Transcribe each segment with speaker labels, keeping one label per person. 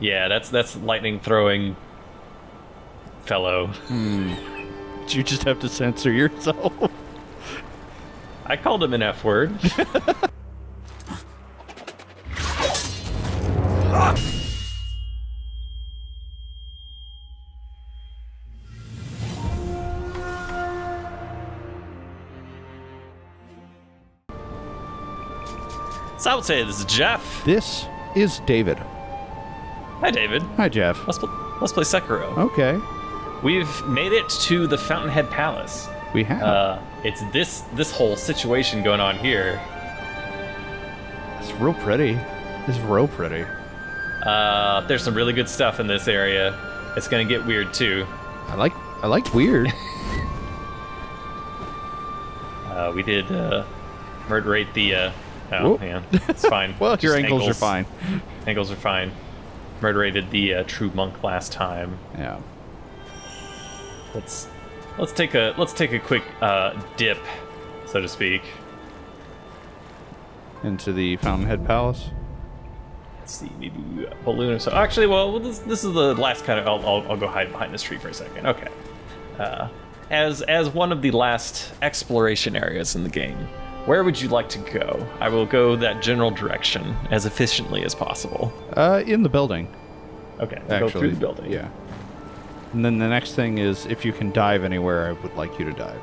Speaker 1: Yeah, that's that's lightning throwing fellow. Hmm.
Speaker 2: You just have to censor yourself.
Speaker 1: I called him an F word. so I would say this is Jeff.
Speaker 2: This is David.
Speaker 1: Hi, David.
Speaker 2: Hi, Jeff.
Speaker 1: Let's pl- let's play Sekiro.
Speaker 2: Okay,
Speaker 1: We've made it to the Fountainhead Palace.
Speaker 2: we have.
Speaker 1: Uh, it's this this whole situation going on here.
Speaker 2: it's real pretty. It's real pretty.
Speaker 1: Uh, there's some really good stuff in this area. It's gonna get weird too.
Speaker 2: I like. I like weird.
Speaker 1: Uh, we did uh, murderate the. Uh, oh,
Speaker 2: Whoop.
Speaker 1: yeah, it's fine.
Speaker 2: well, your
Speaker 1: Just
Speaker 2: angles, are fine.
Speaker 1: Angles are fine. Murderated the uh, true monk last time.
Speaker 2: Yeah.
Speaker 1: Let's let's take a let's take a quick uh, dip, so to speak.
Speaker 2: Into the Fountainhead Palace.
Speaker 1: Let's see, maybe a balloon or so. Actually, well, this, this is the last kind of. I'll, I'll, I'll go hide behind this tree for a second. Okay. Uh, as as one of the last exploration areas in the game, where would you like to go? I will go that general direction as efficiently as possible.
Speaker 2: Uh, in the building.
Speaker 1: Okay,
Speaker 2: Actually,
Speaker 1: go through the building.
Speaker 2: Yeah. And then the next thing is if you can dive anywhere, I would like you to dive.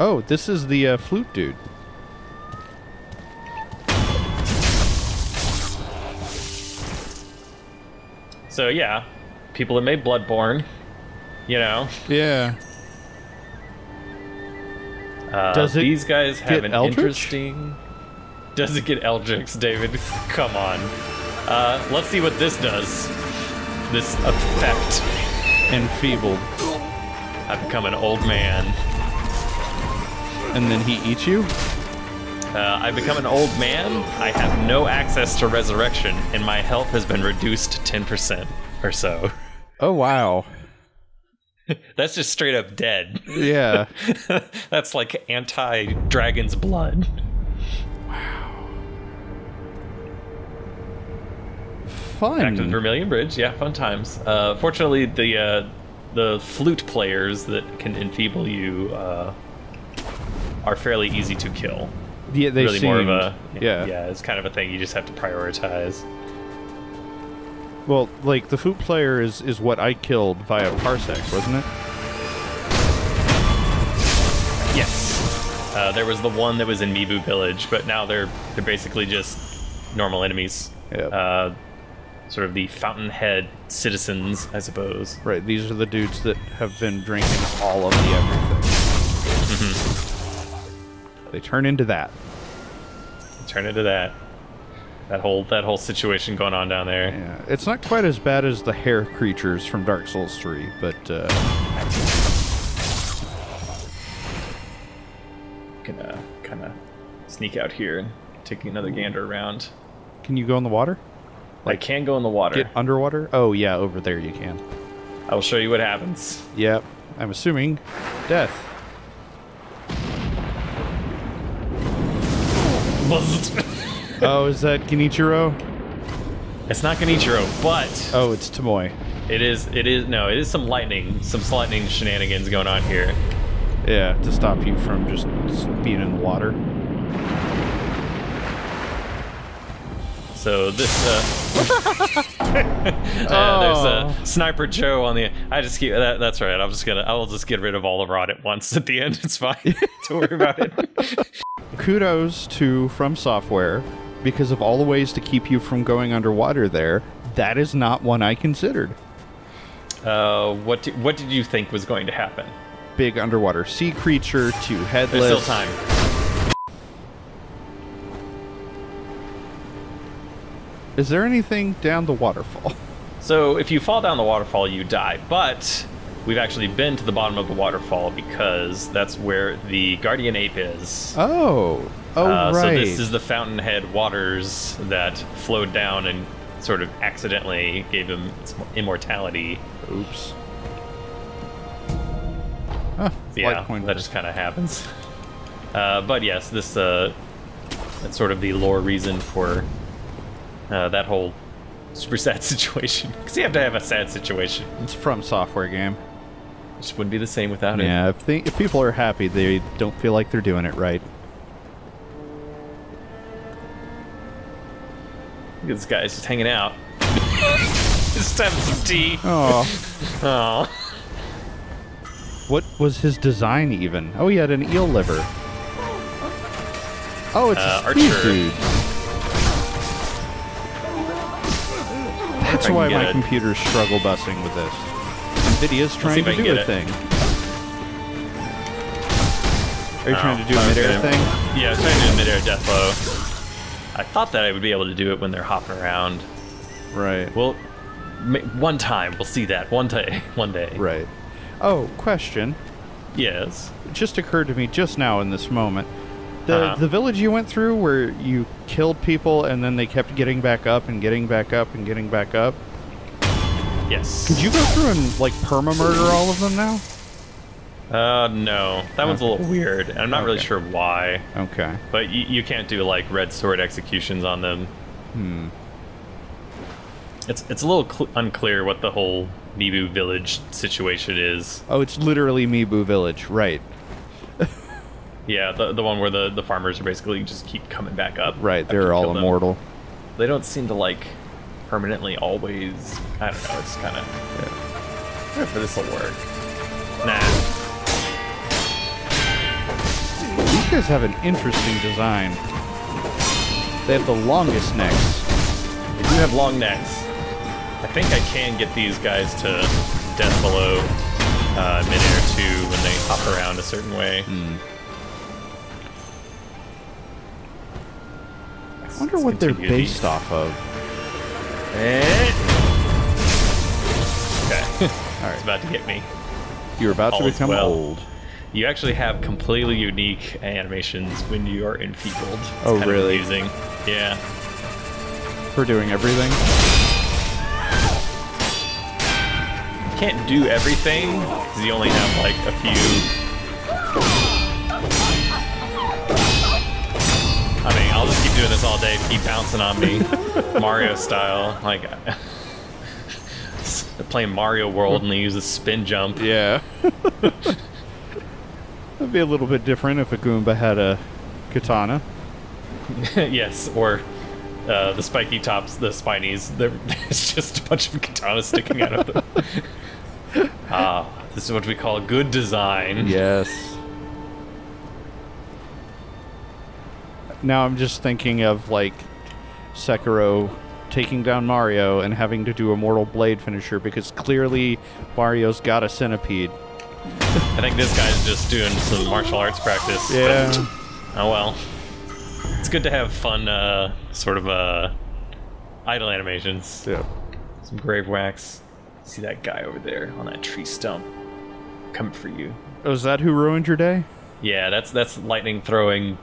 Speaker 2: Oh, this is the uh, flute dude.
Speaker 1: So yeah, people that made Bloodborne, you know,
Speaker 2: Yeah.
Speaker 1: Uh,
Speaker 2: Does it
Speaker 1: these guys have
Speaker 2: get
Speaker 1: an
Speaker 2: Eldritch?
Speaker 1: interesting. Does it get Eldritch, David? Come on. Uh, let's see what this does. This effect.
Speaker 2: Enfeebled.
Speaker 1: I become an old man.
Speaker 2: And then he eats you?
Speaker 1: Uh, I become an old man. I have no access to resurrection, and my health has been reduced to 10% or so.
Speaker 2: Oh, wow.
Speaker 1: That's just straight up dead.
Speaker 2: Yeah.
Speaker 1: That's like anti dragon's blood. Wow.
Speaker 2: Fun.
Speaker 1: Back to the Vermilion Bridge, yeah, fun times. Uh, fortunately, the uh, the flute players that can enfeeble you uh, are fairly easy to kill.
Speaker 2: yeah, they
Speaker 1: really more of a
Speaker 2: yeah.
Speaker 1: yeah. It's kind of a thing you just have to prioritize.
Speaker 2: Well, like the flute player is is what I killed via parsec, wasn't it?
Speaker 1: Yes. Uh, there was the one that was in Mibu Village, but now they're they're basically just normal enemies.
Speaker 2: Yep.
Speaker 1: Uh, sort of the Fountainhead citizens, I suppose.
Speaker 2: Right. These are the dudes that have been drinking all of the everything.
Speaker 1: Mm-hmm.
Speaker 2: They turn into that.
Speaker 1: Turn into that. That whole that whole situation going on down there.
Speaker 2: Yeah, it's not quite as bad as the hair creatures from Dark Souls 3, but uh,
Speaker 1: Gonna kind of sneak out here and take another gander around.
Speaker 2: can you go in the water?
Speaker 1: I can go in the water.
Speaker 2: Get underwater? Oh yeah, over there you can.
Speaker 1: I will show you what happens.
Speaker 2: Yep. I'm assuming death. Oh, is that Genichiro?
Speaker 1: it's not Genichiro, but
Speaker 2: Oh, it's Tomoe.
Speaker 1: it is. It is no. It is some lightning, some lightning shenanigans going on here.
Speaker 2: Yeah, to stop you from just being in the water.
Speaker 1: So this, uh, uh, there's a sniper Joe on the. I just keep that. That's right. I'm just gonna. I will just get rid of all of Rod at once at the end. It's fine. Don't worry about it.
Speaker 2: Kudos to From Software because of all the ways to keep you from going underwater there. That is not one I considered.
Speaker 1: Uh, what do, What did you think was going to happen?
Speaker 2: Big underwater sea creature, two headless.
Speaker 1: There's still time.
Speaker 2: Is there anything down the waterfall?
Speaker 1: So if you fall down the waterfall, you die. But we've actually been to the bottom of the waterfall because that's where the guardian ape is.
Speaker 2: Oh, oh
Speaker 1: Uh,
Speaker 2: right.
Speaker 1: So this is the fountainhead waters that flowed down and sort of accidentally gave him immortality.
Speaker 2: Oops. Ah,
Speaker 1: Yeah,
Speaker 2: Litecoin.
Speaker 1: that just kind of happens. Uh, but yes, this uh, that's sort of the lore reason for uh, that whole super sad situation. Because you have to have a sad situation.
Speaker 2: It's from software game.
Speaker 1: Just wouldn't be the same without it.
Speaker 2: Yeah, if, they, if people are happy, they don't feel like they're doing it right.
Speaker 1: Look at this guy, he's just hanging out. just having some tea.
Speaker 2: Oh,
Speaker 1: Oh.
Speaker 2: what was his design even? Oh, he had an eel liver. Oh, it's
Speaker 1: Uh,
Speaker 2: a dude. That's why my computer's struggle busing with this. Nvidia's trying to do a
Speaker 1: it.
Speaker 2: thing. Are you
Speaker 1: Oh,
Speaker 2: trying to do a midair
Speaker 1: gonna-
Speaker 2: thing?
Speaker 1: Yeah, I was trying to do a midair death blow. I thought that I would be able to do it when they're hopping around.
Speaker 2: Right.
Speaker 1: Well, one time we'll see that one day. One day.
Speaker 2: Right. Oh, question.
Speaker 1: Yes.
Speaker 2: It just occurred to me just now in this moment. The
Speaker 1: Uh-huh.
Speaker 2: the village you went through where you killed people and then they kept getting back up and getting back up and getting back up.
Speaker 1: Yes.
Speaker 2: Could you go through and like perma murder all of them now?
Speaker 1: Uh, no. That one's a little weird. I'm not really sure why.
Speaker 2: Okay.
Speaker 1: But you, you can't do like red sword executions on them.
Speaker 2: Hmm.
Speaker 1: It's it's a little cl- unclear what the whole Mibu village situation is.
Speaker 2: Oh, it's literally Mibu Village, right?
Speaker 1: Yeah, the the one where the the farmers are basically just keep coming back up.
Speaker 2: Right. They're all
Speaker 1: kill them.
Speaker 2: immortal.
Speaker 1: They don't seem to like permanently always. I don't know. It's kind of.
Speaker 2: Yeah.
Speaker 1: If this will work. Nah.
Speaker 2: These guys have an interesting design. They have the longest necks.
Speaker 1: They do have long necks. I think I can get these guys to death below uh, midair too when they hop around a certain way.
Speaker 2: Hmm. I wonder what they're based off of.
Speaker 1: Eh. Okay.
Speaker 2: All
Speaker 1: it's about to get me.
Speaker 2: You're about to
Speaker 1: All is
Speaker 2: become
Speaker 1: well.
Speaker 2: old.
Speaker 1: You actually have completely unique animations when you are enfeebled. It's
Speaker 2: Oh,
Speaker 1: kind of
Speaker 2: really?
Speaker 1: Amusing. Yeah.
Speaker 2: For doing everything.
Speaker 1: You Can't do everything because you only have like a few. Doing this all day. Keep bouncing on me, Mario style. Like playing Mario World and they use a spin jump.
Speaker 2: Yeah. That'd be a little bit different if a Goomba had a katana.
Speaker 1: yes, or uh, the spiky tops, the spinies. They're, it's just a bunch of katanas sticking out of them. Ah, this is what we call good design.
Speaker 2: Yes. Now I'm just thinking of like Sekiro taking down Mario and having to do a Mortal Blade finisher because clearly Mario's got a centipede.
Speaker 1: I think this guy's just doing some martial arts practice.
Speaker 2: Yeah.
Speaker 1: oh well. It's good to have fun, uh, sort of, uh, idle animations.
Speaker 2: Yeah.
Speaker 1: Some grave wax. See that guy over there on that tree stump? Coming for you.
Speaker 2: Oh, is that who ruined your day?
Speaker 1: Yeah, that's that's lightning throwing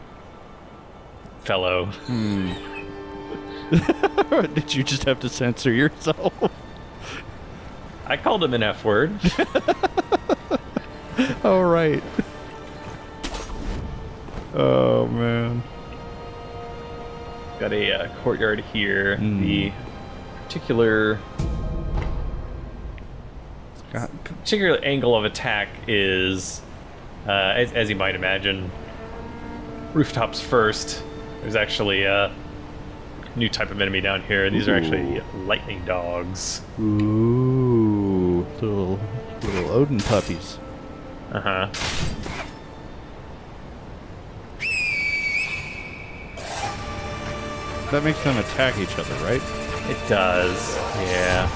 Speaker 1: fellow.
Speaker 2: Did you just have to censor yourself?
Speaker 1: I called him an F word.
Speaker 2: All right. Oh man.
Speaker 1: Got a uh, courtyard here.
Speaker 2: Hmm.
Speaker 1: The particular
Speaker 2: God.
Speaker 1: particular angle of attack is, uh, as, as you might imagine, rooftops first. There's actually a new type of enemy down here. These are actually lightning dogs.
Speaker 2: Ooh, little little Odin puppies.
Speaker 1: Uh huh.
Speaker 2: That makes them attack each other, right?
Speaker 1: It does. Yeah.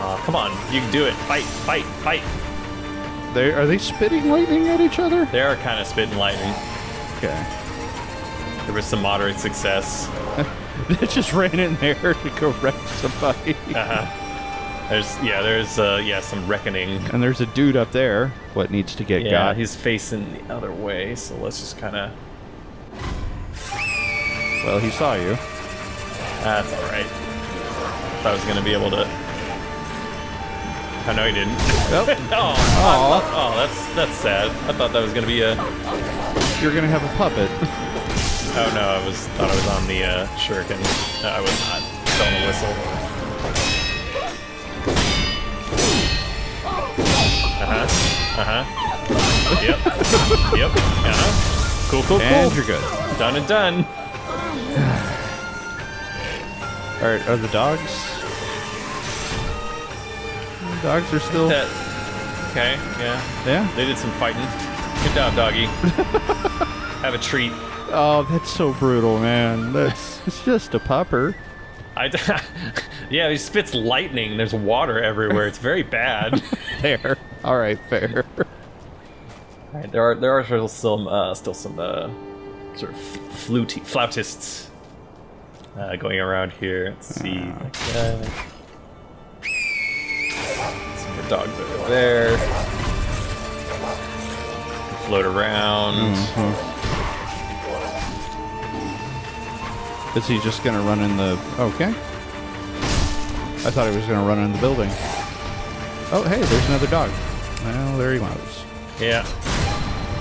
Speaker 1: Aw, come on, you can do it. Fight, fight, fight.
Speaker 2: They are they spitting lightning at each other?
Speaker 1: They are kind of spitting lightning.
Speaker 2: Okay.
Speaker 1: There was some moderate success.
Speaker 2: They just ran in there to go wreck somebody.
Speaker 1: Uh huh. There's yeah, there's uh yeah some reckoning.
Speaker 2: And there's a dude up there. What needs to get
Speaker 1: Yeah,
Speaker 2: got?
Speaker 1: he's facing the other way, so let's just kind of.
Speaker 2: Well, he saw you.
Speaker 1: That's all right. I was gonna be able to. I know he didn't.
Speaker 2: Well,
Speaker 1: Oh, oh, that's that's sad. I thought that was gonna be a.
Speaker 2: you're gonna have a puppet.
Speaker 1: Oh no, I was thought I was on the uh, shuriken. No, I was not. Still on the whistle. Uh huh. Uh huh. Yep. yep. Uh huh. Cool. Cool. Cool.
Speaker 2: And you're good.
Speaker 1: Done and done.
Speaker 2: All right, are the dogs? Dogs are still.
Speaker 1: That. Okay. Yeah.
Speaker 2: Yeah.
Speaker 1: They did some fighting. Good job, doggy. Have a treat.
Speaker 2: Oh, that's so brutal, man. That's it's just a pupper.
Speaker 1: I. yeah, he spits lightning. There's water everywhere. It's very bad.
Speaker 2: Fair. All right, fair.
Speaker 1: Alright, there are there are still some uh, still some uh, sort of fluty, flautists uh, going around here. Let's see, like that. Some more dogs over there. Float around. Mm-hmm.
Speaker 2: Is he just gonna run in the? Okay. I thought he was gonna run in the building. Oh, hey, there's another dog. Well, there he was.
Speaker 1: Yeah.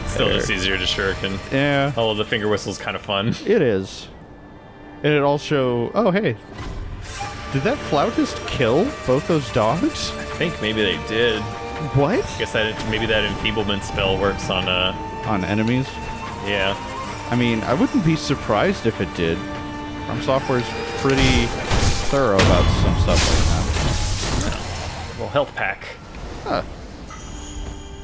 Speaker 1: Still
Speaker 2: There.
Speaker 1: just easier to shuriken.
Speaker 2: Yeah,
Speaker 1: Although the finger whistle's kind of fun.
Speaker 2: it is. And it also. Oh, hey. Did that flautist kill both those dogs?
Speaker 1: Think maybe they did.
Speaker 2: What?
Speaker 1: I guess that maybe that enfeeblement spell works on uh
Speaker 2: On enemies?
Speaker 1: yeah.
Speaker 2: I mean, I wouldn't be surprised if it did. From Software's pretty thorough about some stuff like that.
Speaker 1: Well, health pack.
Speaker 2: that.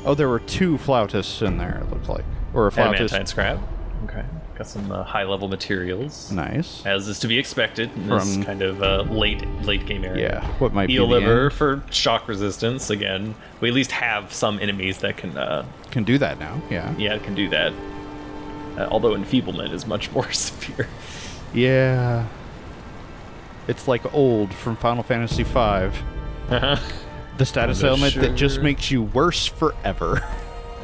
Speaker 2: Oh, there were two flautists in there, it looked like. Or a flautist.
Speaker 1: Adamantine scrap. Okay. Got some uh, high level materials.
Speaker 2: Nice.
Speaker 1: As is to be expected in this
Speaker 2: From-
Speaker 1: kind of uh, late late game area.
Speaker 2: Yeah, what might
Speaker 1: Eel
Speaker 2: be the
Speaker 1: liver
Speaker 2: end.
Speaker 1: for shock resistance. Again, we at least have some enemies that can, uh,
Speaker 2: Can do that now, yeah.
Speaker 1: yeah, can do that. Uh, although enfeeblement is much more severe.
Speaker 2: Yeah. It's like old from Final Fantasy V.
Speaker 1: Uh-huh.
Speaker 2: The status
Speaker 1: I'm not
Speaker 2: element that just makes you worse forever.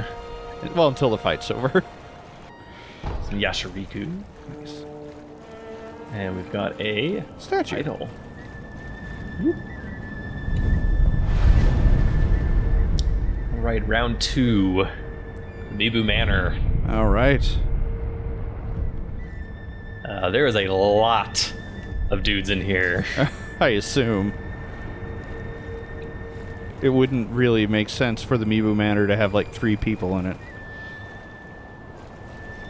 Speaker 2: well, until the fight's over.
Speaker 1: Some Yashariku. Nice. And we've got a
Speaker 2: Statue.
Speaker 1: idol. All right, round two. Mibu Manor.
Speaker 2: All right.
Speaker 1: Uh, there is a lot of dudes in here.
Speaker 2: I assume. It wouldn't really make sense for the Mibu Manor to have like three people in it.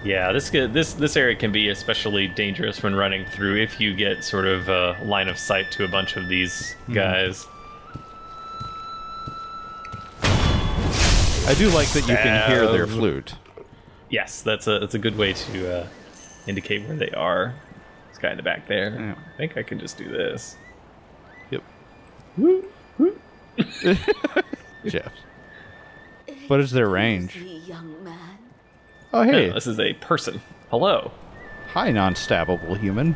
Speaker 1: Yeah, this get- this this area can be especially dangerous when running through if you get sort of a line of sight to a bunch of these guys.
Speaker 2: I do like that you can hear their flute.
Speaker 1: Yes, that's a that's a good way to uh, indicate where they are. This guy in the back there.
Speaker 2: Yeah.
Speaker 1: I think I can just do this.
Speaker 2: Yep. Jeff. What is their range?
Speaker 3: Young man.
Speaker 2: Oh, hey.
Speaker 1: No, this is a person. Hello.
Speaker 2: Hi, non stabbable human.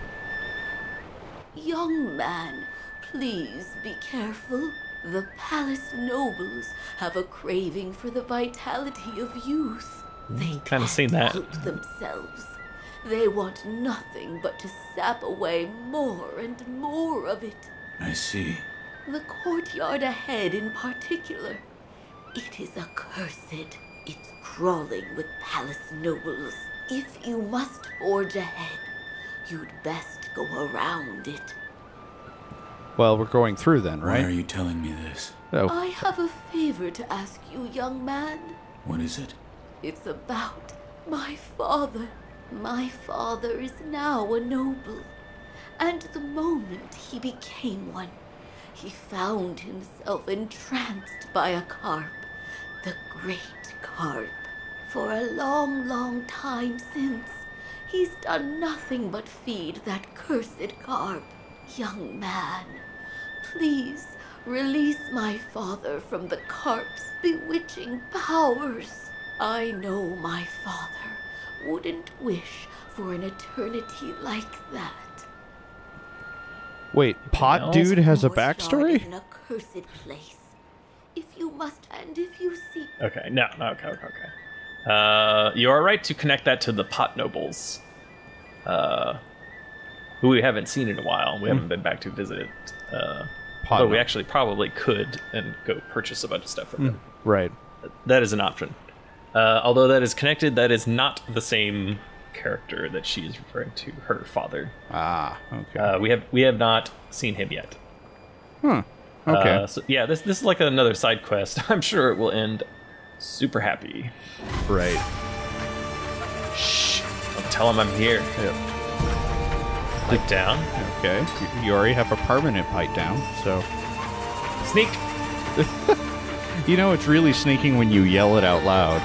Speaker 3: Young man, please be careful. The palace nobles have a craving for the vitality of youth. Hmm, they
Speaker 1: kinda
Speaker 3: can't
Speaker 1: seen that.
Speaker 3: help themselves. They want nothing but to sap away more and more of it.
Speaker 4: I see.
Speaker 3: The courtyard ahead, in particular. It is accursed. It's crawling with palace nobles. If you must forge ahead, you'd best go around it.
Speaker 2: Well, we're going through then, right?
Speaker 4: Why are you telling me this?
Speaker 2: Oh,
Speaker 3: I have a favor to ask you, young man.
Speaker 4: What is it?
Speaker 3: It's about my father. My father is now a noble. And the moment he became one, he found himself entranced by a carp, the great carp. For a long, long time since, he's done nothing but feed that cursed carp. Young man, please release my father from the carp's bewitching powers. I know my father wouldn't wish for an eternity like that.
Speaker 2: wait. Pot? Dude has a backstory?
Speaker 3: is an accursed place. If you must, and if you see,
Speaker 1: Okay. No. No. Okay. Okay. Okay. Uh, you are right to connect that to the pot nobles, uh, who we haven't seen in a while. We haven't been back to visit it. Uh,
Speaker 2: Pot
Speaker 1: but we actually probably could and go purchase a bunch of stuff from them.
Speaker 2: Right.
Speaker 1: That is an option. Uh, although that is connected, that is not the same character that she is referring to, her father.
Speaker 2: Ah, okay.
Speaker 1: Uh, we have we have not seen him yet.
Speaker 2: huh. Okay.
Speaker 1: Uh, so yeah, this this is like another side quest. I'm sure it will end super happy.
Speaker 2: right.
Speaker 1: Shh! Don't tell him I'm here.
Speaker 2: Yep.
Speaker 1: Click down.
Speaker 2: Okay. You- You already have a permanent bite down, so
Speaker 1: Sneak.
Speaker 2: you know it's really sneaking when you yell it out loud.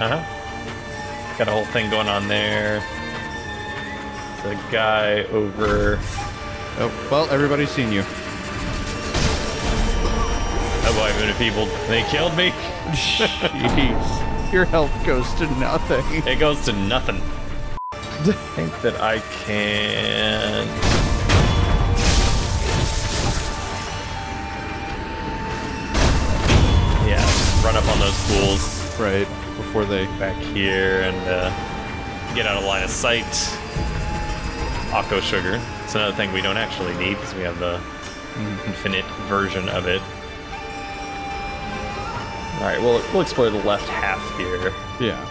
Speaker 1: Uh huh. Got a whole thing going on there. The guy over.
Speaker 2: Oh, well, everybody's seen you.
Speaker 1: Boy, many people. They killed me.
Speaker 2: Jeez. Your health goes to nothing.
Speaker 1: It goes to nothing. I think that I can. Yeah, run up on those fools
Speaker 2: Right. Before they.
Speaker 1: back here and uh, get out of line of sight. Ako sugar. It's another thing we don't actually need because we have the infinite version of it. All right, we'll we'll explore the left half here.
Speaker 2: Yeah.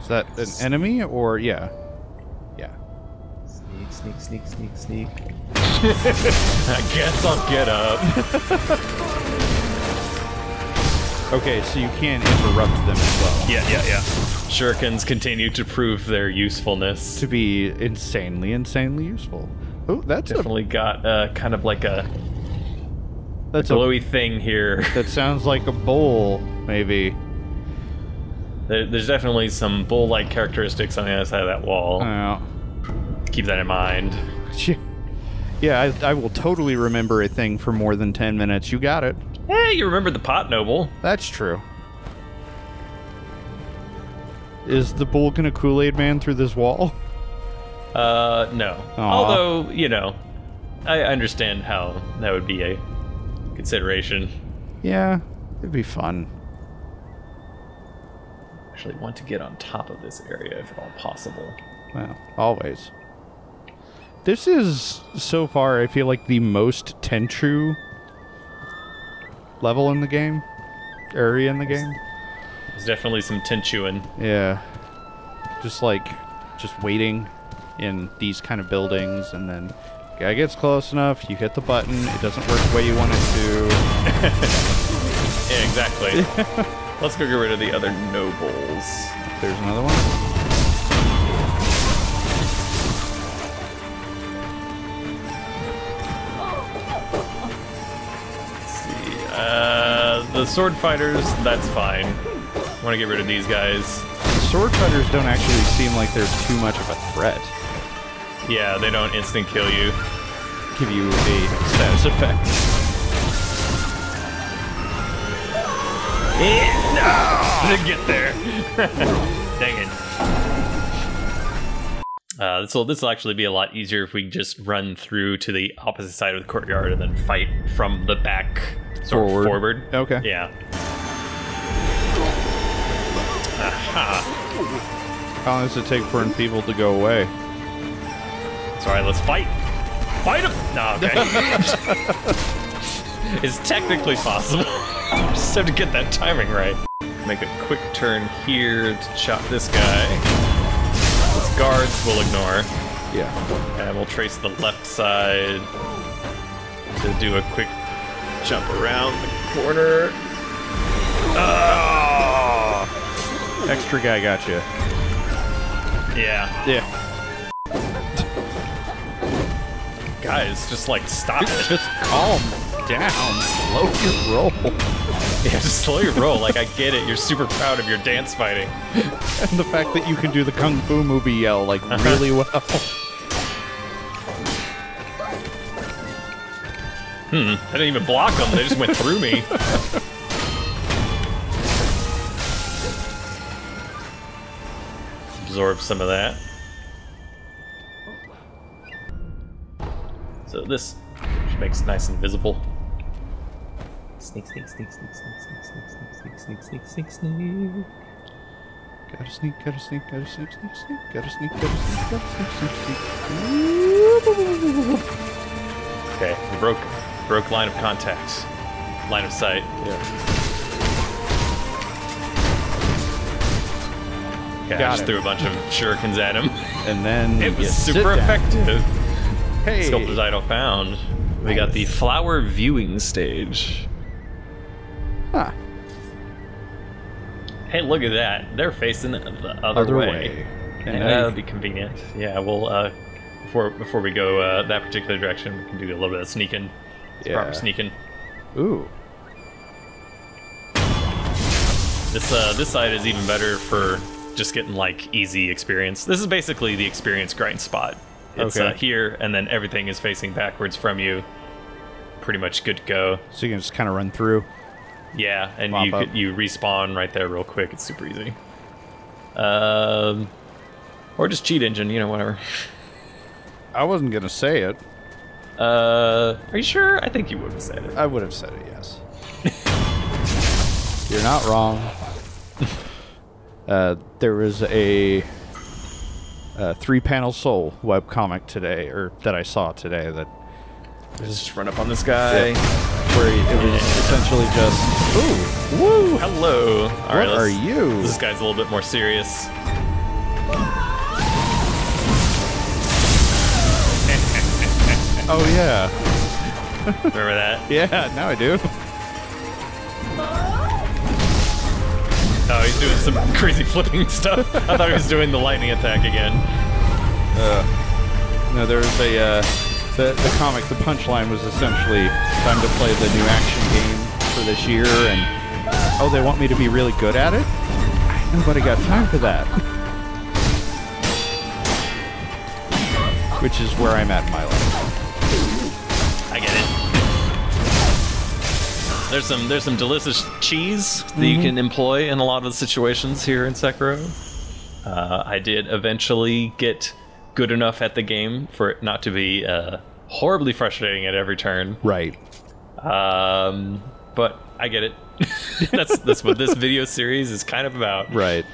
Speaker 2: Is that an enemy or yeah? Yeah.
Speaker 1: Sneak, sneak, sneak, sneak, sneak. I guess I'll get up.
Speaker 2: Okay, so you can interrupt them as well.
Speaker 1: Yeah, yeah, yeah. Shurikens continue to prove their usefulness.
Speaker 2: To be insanely, insanely useful. Oh, that's a
Speaker 1: Definitely got uh, kind of like a
Speaker 2: that's a
Speaker 1: glowy thing here.
Speaker 2: that sounds like a bowl, maybe.
Speaker 1: There, there's definitely some bowl-like characteristics on the other side of that wall.
Speaker 2: Oh.
Speaker 1: Keep that in mind.
Speaker 2: Yeah, I, I will totally remember a thing for more than 10 minutes. You got it.
Speaker 1: Hey, you remember the pot noble?
Speaker 2: That's true. Is the bull gonna Kool Aid Man through this wall?
Speaker 1: Uh, no.
Speaker 2: Aw.
Speaker 1: Although, you know, I understand how that would be a consideration.
Speaker 2: Yeah, it'd be fun.
Speaker 1: Actually, want to get on top of this area if at all possible.
Speaker 2: Well, always. This is, so far, I feel like the most Tenchu level in the game. Area in the game.
Speaker 1: There's definitely some tenchuing.
Speaker 2: Yeah. Just like, just waiting in these kind of buildings, and then guy gets close enough, you hit the button, it doesn't work the way you want it to.
Speaker 1: Yeah, exactly. Let's go get rid of the other nobles.
Speaker 2: There's another one.
Speaker 1: Uh, the sword fighters, that's fine. Want to get rid of these guys.
Speaker 2: Sword fighters don't actually seem like they're too much of a threat.
Speaker 1: Yeah, they don't instant kill you.
Speaker 2: Give you a status effect.
Speaker 1: no! To get there. Dang it. Uh, this will this will actually be a lot easier if we just run through to the opposite side of the courtyard and then fight from the back sort
Speaker 2: Forward.
Speaker 1: forward.
Speaker 2: Okay.
Speaker 1: Yeah. Aha.
Speaker 2: How long does it take for people to go away?
Speaker 1: It's alright, let's fight. Fight him! No, okay. it's technically possible. Just have to get that timing right. Make a quick turn here to chop this guy. His guards will ignore.
Speaker 2: Yeah.
Speaker 1: And we'll trace the left side to do a quick jump around the corner. Oh!
Speaker 2: Extra guy got you.
Speaker 1: Yeah.
Speaker 2: Yeah.
Speaker 1: Guys, just like stop it.
Speaker 2: Just calm down. Slow your roll.
Speaker 1: Yeah, just slow your roll. Like, I get it. You're super proud of your dance fighting.
Speaker 2: And the fact that you can do the kung fu movie yell like really well. Hmm.
Speaker 1: I didn't even block them. They just went through me. Absorb some of that. So this makes it nice and visible. Sneak, sneak, sneak, sneak, sneak, sneak, sneak, sneak, sneak, sneak, sneak, sneak.
Speaker 2: Gotta sneak, gotta sneak, gotta sneak, sneak, sneak, gotta sneak, gotta sneak, gotta sneak, sneak, sneak.
Speaker 1: Okay, we broke broke line of contact. Line of sight.
Speaker 2: Yeah.
Speaker 1: Yeah, I
Speaker 2: Got
Speaker 1: just
Speaker 2: it.
Speaker 1: threw a bunch of shurikens at him.
Speaker 2: And then
Speaker 1: It
Speaker 2: you
Speaker 1: was
Speaker 2: sit
Speaker 1: super
Speaker 2: down. Hey,
Speaker 1: Sculptor's idol found. We got the flower viewing stage.
Speaker 2: Huh.
Speaker 1: Hey, look at that. They're facing the other,
Speaker 2: Other
Speaker 1: way.
Speaker 2: way.
Speaker 1: And
Speaker 2: And
Speaker 1: that
Speaker 2: now
Speaker 1: would be convenient. Yeah, we'll uh before before we go uh, that particular direction, we can do a little bit of sneaking. It's
Speaker 2: Yeah.
Speaker 1: proper sneaking.
Speaker 2: Ooh.
Speaker 1: This uh this side is even better for just getting like easy experience. This is basically the experience grind spot. It's
Speaker 2: Okay.
Speaker 1: uh, here and then everything is facing backwards from you. Pretty much good to go.
Speaker 2: So you can just kind of run through.
Speaker 1: Yeah, and you
Speaker 2: up.
Speaker 1: you respawn right there real quick. It's super easy. Um, or just cheat engine, you know, whatever.
Speaker 2: I wasn't gonna say it.
Speaker 1: Uh, are you sure? I think you would have said it.
Speaker 2: I would have said it. Yes. You're not wrong. Uh, there was a, a three-panel soul webcomic today, or that I saw today, that
Speaker 1: Just run up on this guy.
Speaker 2: where it was essentially just, ooh, woo,
Speaker 1: Hello. All
Speaker 2: what
Speaker 1: right,
Speaker 2: are you?
Speaker 1: This guy's a little bit more serious.
Speaker 2: Oh yeah,
Speaker 1: Remember that?
Speaker 2: yeah. Now I do.
Speaker 1: Oh, he's doing some crazy flipping stuff. I thought he was doing the lightning attack again.
Speaker 2: No, there was a uh, the the comic. The punchline was essentially time to play the new action game for this year, and oh, they want me to be really good at it. Nobody got time for that. Which is where I'm at in my life.
Speaker 1: I get it. There's some there's some delicious cheese that you can employ in a lot of the situations here in Sekiro. Uh, I did eventually get good enough at the game for it not to be uh, horribly frustrating at every turn.
Speaker 2: Right.
Speaker 1: Um, but I get it. that's that's what this video series is kind of about.
Speaker 2: Right.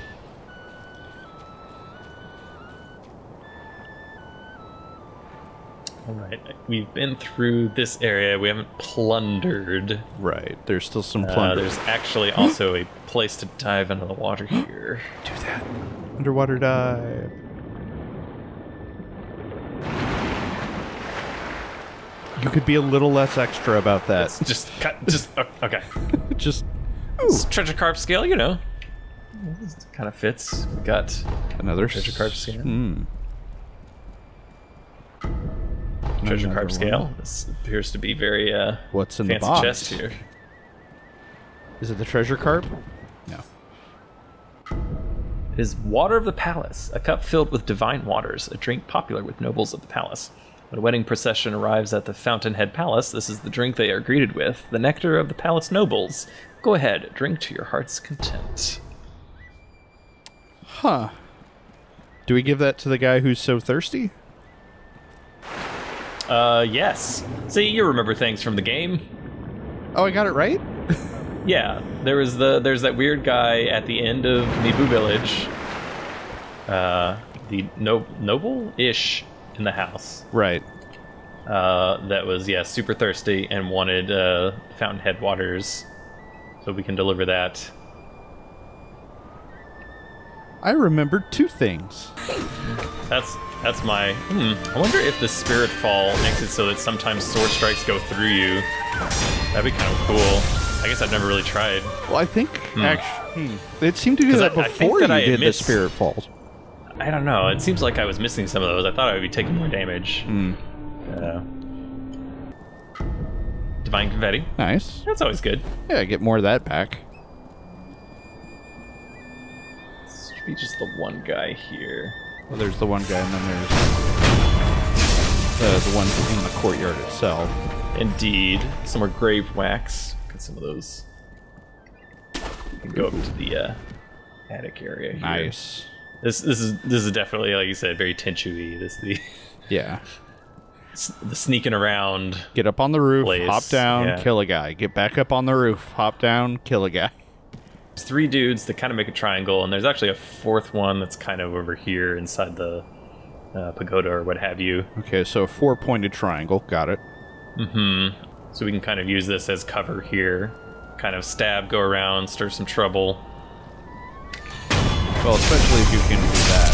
Speaker 1: All right, we've been through this area. We haven't plundered.
Speaker 2: Right. There's still some
Speaker 1: Uh,
Speaker 2: plunder.
Speaker 1: there's actually also a place to dive into the water here.
Speaker 2: Do that. Underwater dive. You could be a little less extra about that.
Speaker 1: Just cut. Just okay.
Speaker 2: Just
Speaker 1: It's treasure carp scale, you know. Kind of fits. Got
Speaker 2: another
Speaker 1: treasure carp scale.
Speaker 2: Hmm.
Speaker 1: Treasure
Speaker 2: Another
Speaker 1: carp
Speaker 2: one.
Speaker 1: scale. This appears to be very uh,
Speaker 2: What's in the
Speaker 1: fancy
Speaker 2: box?
Speaker 1: chest here.
Speaker 2: Is it the treasure carp? No.
Speaker 1: It is water of the palace, a cup filled with divine waters, a drink popular with nobles of the palace. When a wedding procession arrives at the Fountainhead Palace, this is the drink they are greeted with, the nectar of the palace nobles. Go ahead, drink to your heart's content.
Speaker 2: Huh. Do we give that to the guy who's so thirsty?
Speaker 1: Uh, yes. See, you remember things from the game.
Speaker 2: Oh, I got it right?
Speaker 1: Yeah, there was the there's that weird guy at the end of Mibu Village. Uh, the no, noble-ish in the house.
Speaker 2: Right.
Speaker 1: Uh, that was yeah super thirsty and wanted uh, Fountainhead waters, so we can deliver that.
Speaker 2: I remembered two things.
Speaker 1: That's that's my. Hmm. I wonder if the spirit fall makes it so that sometimes sword strikes go through you. That'd be kind of cool. I guess I've never really tried.
Speaker 2: Well, I think actually it seemed to do that
Speaker 1: I- I
Speaker 2: before
Speaker 1: that
Speaker 2: you
Speaker 1: I
Speaker 2: did the spirit falls.
Speaker 1: I don't know. It seems like I was missing some of those. I thought I would be taking more damage.
Speaker 2: Hmm.
Speaker 1: Uh, Divine confetti.
Speaker 2: Nice.
Speaker 1: That's always good.
Speaker 2: Yeah, get more of that back.
Speaker 1: Be just the one guy here.
Speaker 2: Well, there's the one guy, and then there's the the one in the courtyard itself.
Speaker 1: Indeed. Some more grave wax. Got some of those. Go up to the uh, attic area here.
Speaker 2: Nice.
Speaker 1: This this is this is definitely like you said very Tenchu-y. This the
Speaker 2: Yeah.
Speaker 1: the sneaking around.
Speaker 2: Get up on the roof,
Speaker 1: Place,
Speaker 2: hop down,
Speaker 1: yeah.
Speaker 2: kill a guy. Get back up on the roof, hop down, kill a guy.
Speaker 1: Three dudes that kind of make a triangle, and there's actually a fourth one that's kind of over here inside the uh, pagoda or what have you.
Speaker 2: Okay, so a four-pointed triangle. Got it. Mm hmm.
Speaker 1: So we can kind of use this as cover here. Kind of stab, go around, stir some trouble.
Speaker 2: Well, especially if you can do that.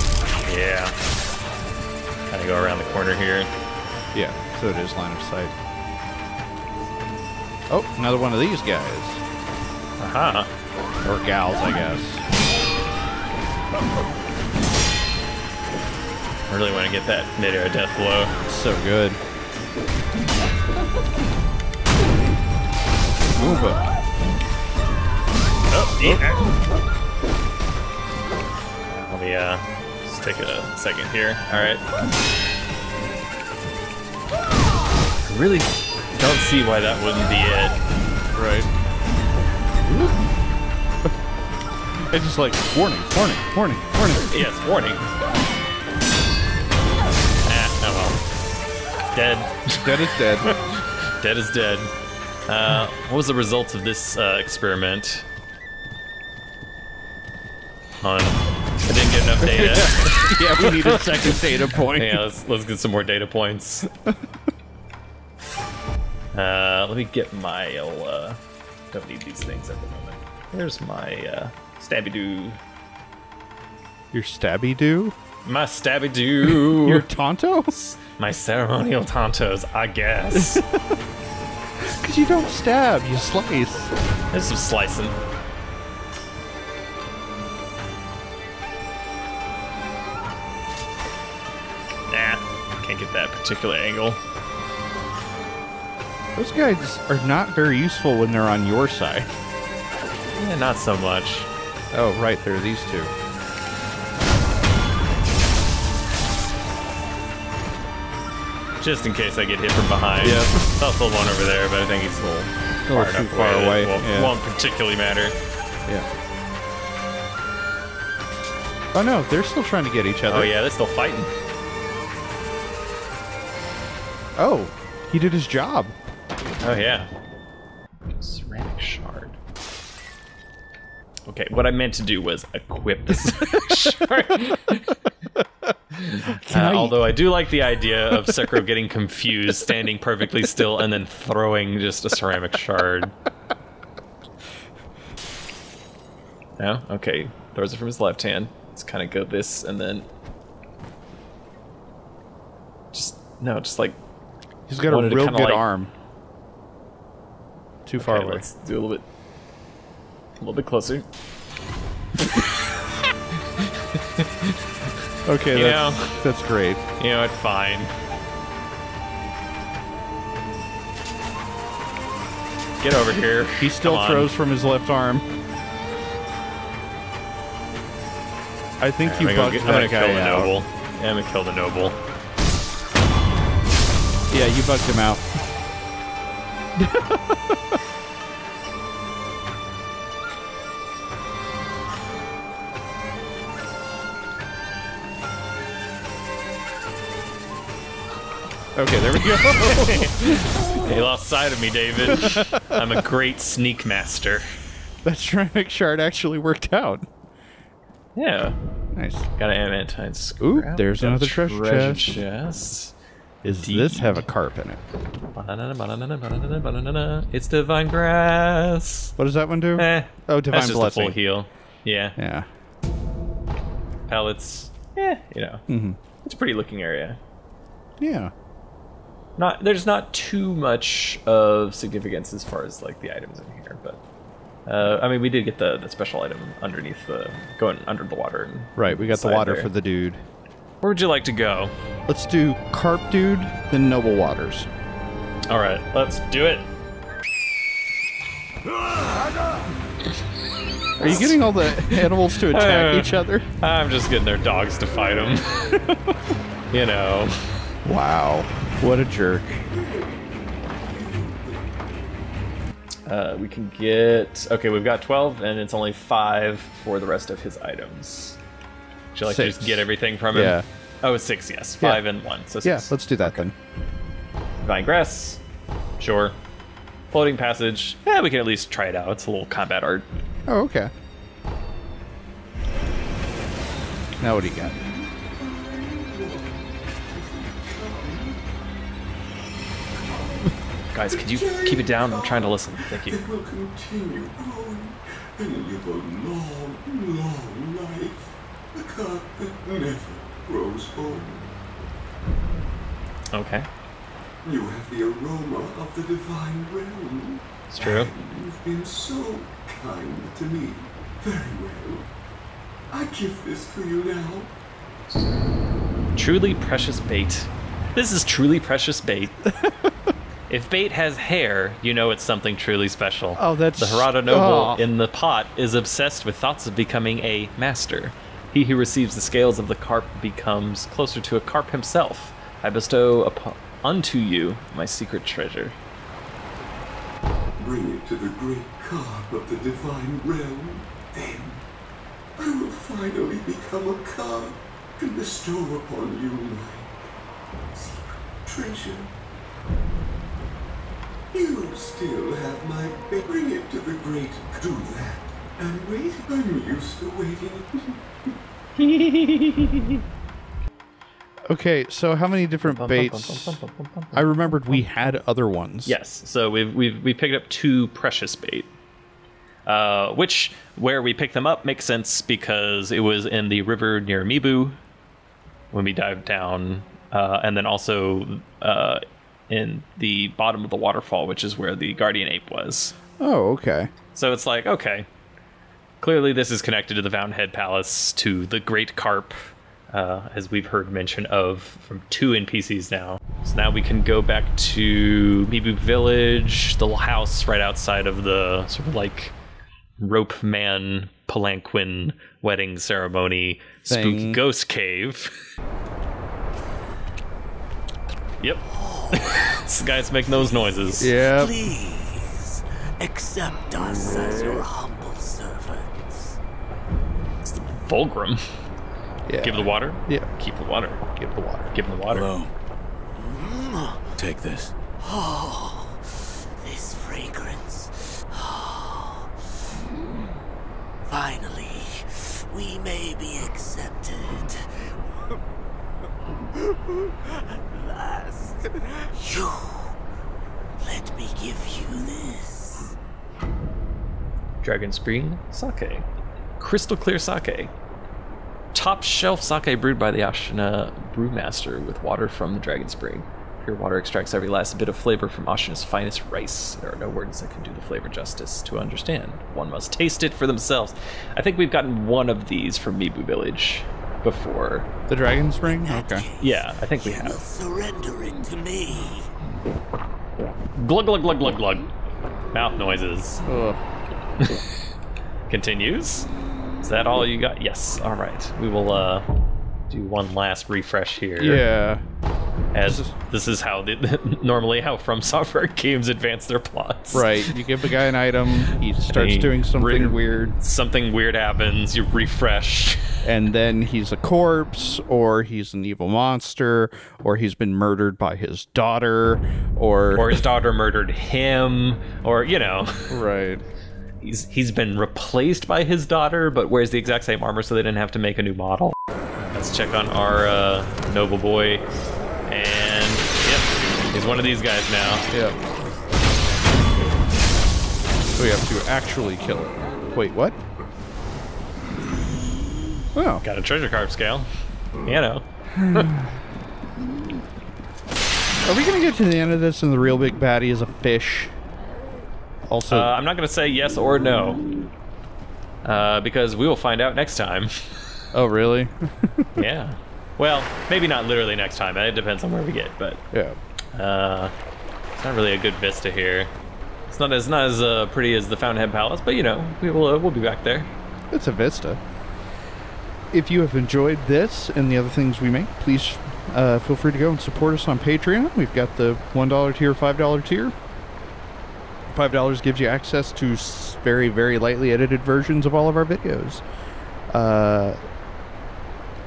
Speaker 1: Yeah. Kind of go around the corner here.
Speaker 2: Yeah, so it is line of sight. Oh, another one of these guys.
Speaker 1: Aha.
Speaker 2: Or gals, I guess.
Speaker 1: I really want to get that mid-air death blow.
Speaker 2: It's so good. Move it.
Speaker 1: Oh, yeah. Let me uh, just take a second here. All right. I really don't see why that wouldn't be it.
Speaker 2: Right. It's just like, warning, warning, warning, warning.
Speaker 1: Yes, warning. Ah, oh well. Dead.
Speaker 2: Dead is dead.
Speaker 1: Dead is dead. Uh, what was the result of this uh, experiment? On. I didn't get enough data.
Speaker 2: yeah, we need a second data point.
Speaker 1: yeah, let's, let's get some more data points. Uh, let me get my. I'll, uh, don't need these things at the moment. There's my uh, stabby doo.
Speaker 2: Your stabby do?
Speaker 1: My stabby doo.
Speaker 2: Your tonto?
Speaker 1: my ceremonial tontos, I guess.
Speaker 2: Because you don't stab, you slice.
Speaker 1: There's some slicing. Nah, can't get that particular angle.
Speaker 2: Those guys are not very useful when they're on your side.
Speaker 1: Yeah, not so much.
Speaker 2: Oh, right, there are these two.
Speaker 1: Just in case I get hit from behind.
Speaker 2: Yep.
Speaker 1: There's also one over there, but I think he's a little,
Speaker 2: A little
Speaker 1: far
Speaker 2: too far
Speaker 1: that
Speaker 2: away,
Speaker 1: won't,
Speaker 2: yeah.
Speaker 1: won't particularly matter.
Speaker 2: Yeah. Oh no, they're still trying to get each other.
Speaker 1: Oh yeah, they're still fighting.
Speaker 2: Oh, he did his job.
Speaker 1: Oh yeah. Ceramic shard. Okay, what I meant to do was equip this shard. Uh,
Speaker 2: I-
Speaker 1: although I do like the idea of Sekiro getting confused, standing perfectly still, and then throwing just a ceramic shard. No? Okay. Throws it from his left hand. Let's kind of go this, and then... Just, no, just like...
Speaker 2: He's got a real good
Speaker 1: like-
Speaker 2: arm. Too far
Speaker 1: Okay,
Speaker 2: away.
Speaker 1: let's do a little bit... A little bit closer.
Speaker 2: Okay,
Speaker 1: You
Speaker 2: that's, that's great.
Speaker 1: You know, it's fine. Get over here.
Speaker 2: He still throws from his left arm. I think you
Speaker 1: go
Speaker 2: bugged
Speaker 1: I'm
Speaker 2: that guy
Speaker 1: kill the
Speaker 2: out.
Speaker 1: noble. Yeah, I'm gonna kill the noble.
Speaker 2: Yeah, you bugged him out. okay, there we go.
Speaker 1: He lost sight of me, David. I'm a great sneak master.
Speaker 2: that ceramic shard actually worked out.
Speaker 1: Yeah.
Speaker 2: Nice.
Speaker 1: Got an adamantine scrap.
Speaker 2: Ooh, there's another treasure chest.
Speaker 1: chest.
Speaker 2: Is this have a carp in it?
Speaker 1: Banana, banana, banana, banana. It's divine grass.
Speaker 2: What does that one do?
Speaker 1: Eh,
Speaker 2: oh, divine
Speaker 1: that's just
Speaker 2: blessing.
Speaker 1: a full heal. Yeah.
Speaker 2: Yeah.
Speaker 1: Pellets. Eh, you know.
Speaker 2: Mm-hmm.
Speaker 1: It's a pretty looking area.
Speaker 2: Yeah.
Speaker 1: Not there's not too much of significance as far as like the items in here, but uh, I mean we did get the, the special item underneath the going under the water. And
Speaker 2: Right, we got the water
Speaker 1: there.
Speaker 2: for the dude.
Speaker 1: Where would you like to go?
Speaker 2: Let's do carp dude, then noble waters.
Speaker 1: All right, let's do it.
Speaker 2: Are you getting all the animals to attack each other?
Speaker 1: I'm just getting their dogs to fight them. you know.
Speaker 2: Wow, what a jerk.
Speaker 1: Uh, we can get okay. We've got twelve, and it's only five for the rest of his items. Would you like to just get everything from him?
Speaker 2: Yeah.
Speaker 1: Oh, it's six. Yes,
Speaker 2: Yeah.
Speaker 1: five and one. So
Speaker 2: Yeah, let's do that then.
Speaker 1: Divine Grass. Sure. Floating Passage. Yeah, we can at least try it out. It's a little combat art.
Speaker 2: Oh, okay. Now what do you got?
Speaker 1: Guys, could you keep it down? I'm trying to listen. Thank you.
Speaker 4: will continue growing and live a long, long life.
Speaker 5: carp that never grows old.
Speaker 1: Okay,
Speaker 5: You have the aroma of the divine realm.
Speaker 1: it's true.
Speaker 5: And You've been so kind to me. Very well. I give this to you now.
Speaker 1: Truly precious bait. This is truly precious bait. if bait has hair, you know it's something truly special.
Speaker 2: Oh, that's-
Speaker 1: the Harada noble
Speaker 2: oh.
Speaker 1: in the pot is obsessed with thoughts of becoming a master. He who receives the scales of the carp becomes closer to a carp himself. I bestow upon, unto you my secret treasure.
Speaker 5: Bring it to the great carp of the divine realm. Then I will finally become a carp and bestow upon you my secret treasure. You still have my ba- Bring it to the great. Do that. And wait. I'm used to waiting.
Speaker 2: Okay, so how many different baits? I remembered we had other ones.
Speaker 1: Yes, so we've we've we picked up two precious bait, uh, which where we picked them up makes sense because it was in the river near Mibu when we dived down, uh, and then also uh, in the bottom of the waterfall, which is where the guardian ape was.
Speaker 2: Oh, okay.
Speaker 1: So it's like okay, clearly this is connected to the Fountainhead Palace, to the Great Carp, uh, as we've heard mention of from two NPCs now. So now we can go back to Mibu Village, the little house right outside of the sort of like rope man palanquin wedding ceremony spooky ghost cave. yep. this guy's making those noises.
Speaker 2: Yeah.
Speaker 6: Please accept us as your humble servants.
Speaker 1: It's the Fulgrim.
Speaker 2: Yeah.
Speaker 1: Give the water.
Speaker 2: Yeah.
Speaker 1: Keep the water.
Speaker 2: Give the water.
Speaker 1: Give him the water.
Speaker 4: Hello. Mm. Take this.
Speaker 6: Oh, this fragrance. Oh. Finally, we may be accepted. Last, you. Let me give you this.
Speaker 1: Dragon Spring sake. Crystal clear sake. Top shelf sake brewed by the Ashina brewmaster with water from the Dragon Spring. Pure water extracts every last bit of flavor from Ashina's finest rice. There are no words that can do the flavor justice to understand. One must taste it for themselves. I think we've gotten one of these from Mibu Village before.
Speaker 2: The Dragon Spring? Okay.
Speaker 1: Yeah, I think we have.
Speaker 6: surrender it to me.
Speaker 1: Glug glug glug glug glug. Mouth noises. Continues. Is that all you got? Yes. All right. We will uh do one last refresh here.
Speaker 2: Yeah.
Speaker 1: As this is how the, normally how From Software games advance their plots.
Speaker 2: Right. You give a guy an item, he starts
Speaker 1: He
Speaker 2: doing something
Speaker 1: re-
Speaker 2: weird,
Speaker 1: Something weird happens. You refresh.
Speaker 2: and then he's a corpse, or he's an evil monster, or he's been murdered by his daughter, or.
Speaker 1: Or his daughter murdered him. Or you know,
Speaker 2: right.
Speaker 1: he's he's been replaced by his daughter, but wears the exact same armor, so they didn't have to make a new model. Let's check on our uh, noble boy, and yep, he's one of these guys now.
Speaker 2: Yeah. So we have to actually kill it. Wait, what? Oh.
Speaker 1: Got a treasure carp scale. You know.
Speaker 2: Are we gonna get to the end of this and the real big baddie is a fish? Also,
Speaker 1: Uh, I'm not going to say yes or no. Uh, because we will find out next time.
Speaker 2: oh really?
Speaker 1: yeah. Well, maybe not literally next time. It depends on where we get, but
Speaker 2: yeah.
Speaker 1: uh, it's not really a good vista here. It's not as not as uh, pretty as the Fountainhead Palace, but you know, we will uh, we'll be back there.
Speaker 2: It's a vista. If you have enjoyed this and the other things we make, please uh, feel free to go and support us on Patreon. We've got the $1 tier, $5 tier. $5 gives you access to very, very lightly edited versions of all of our videos.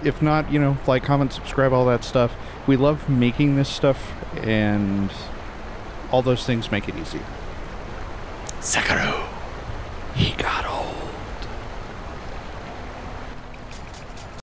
Speaker 2: If not, you know, like, comment, subscribe, all that stuff. We love making this stuff, and all those things make it easy.
Speaker 1: Sakura.